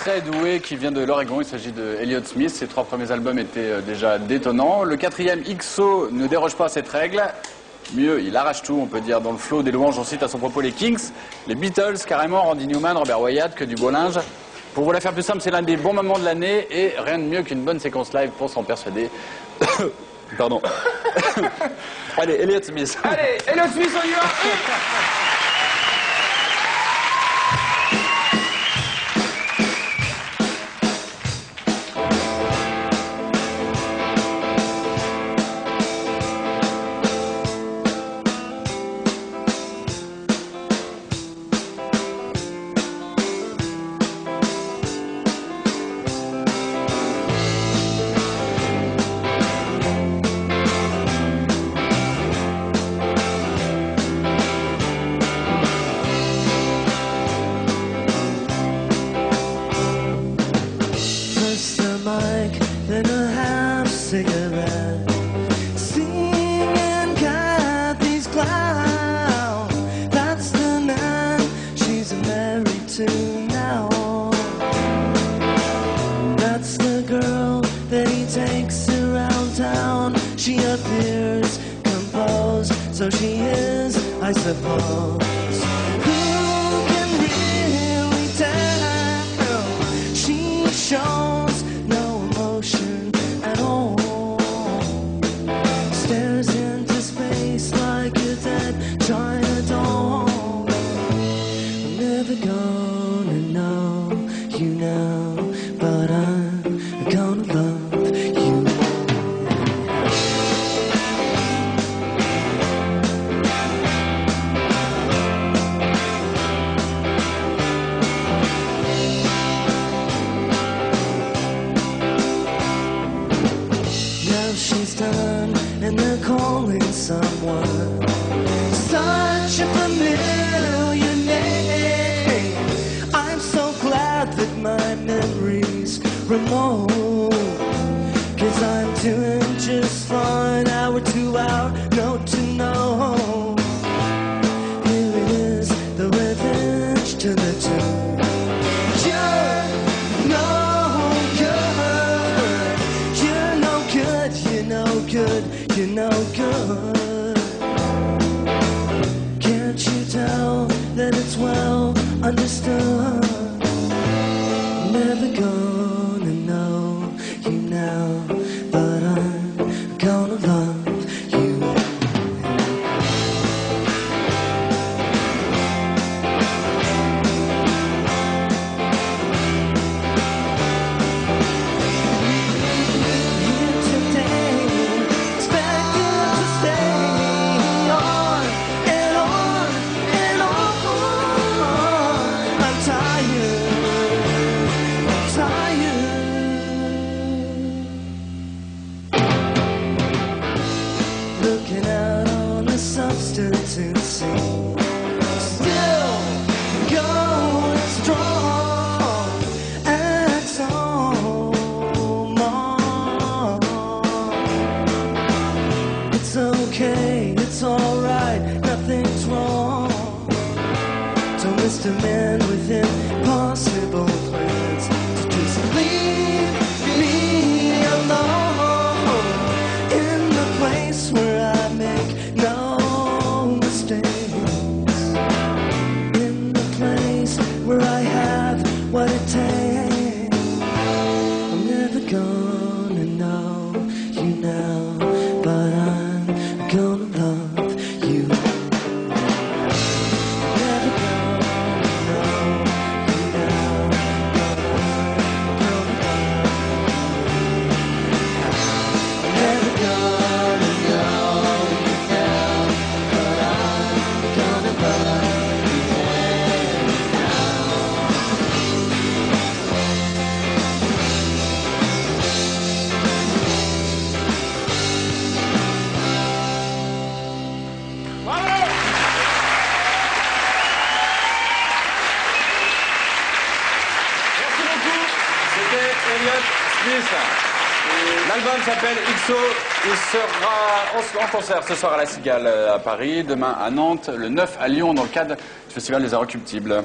très doué qui vient de l'Oregon. Il s'agit de Elliott Smith. Ses trois premiers albums étaient euh, déjà détonnants. Le quatrième, XO, ne déroge pas à cette règle. Mieux, il arrache tout, on peut dire, dans le flot des louanges. On cite à son propos les Kings, les Beatles, carrément, Randy Newman, Robert Wyatt, que du beau linge. Pour vous la faire plus simple, c'est l'un des bons moments de l'année et rien de mieux qu'une bonne séquence live pour s'en persuader. Pardon. Allez, Elliott Smith. Allez, Elliott Smith, on y va so she is, I suppose. She's done, and they're calling someone. Such a familiar name. I'm so glad that my memory's remote. Cause I'm doing just fine, hour to hour, It's okay, it's alright, nothing's wrong. Don't miss the man with impossible plans to just leave me alone in the place where I make no mistakes. In the place where I have what it takes. I'm never gonna know you now, L'album s'appelle XO. Il sera en, concert ce soir à la Cigale euh, à Paris, demain à Nantes, le 9 à Lyon dans le cadre du Festival des Inrecuptibles.